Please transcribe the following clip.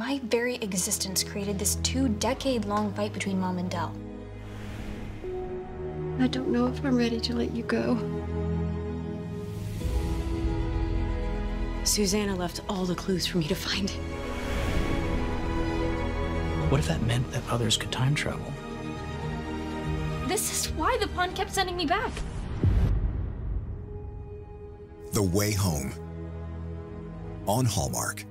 My very existence created this two decade long fight between Mom and Del. I don't know if I'm ready to let you go. Susanna left all the clues for me to find. What if that meant that others could time travel? This is why the pawn kept sending me back. The Way Home on Hallmark.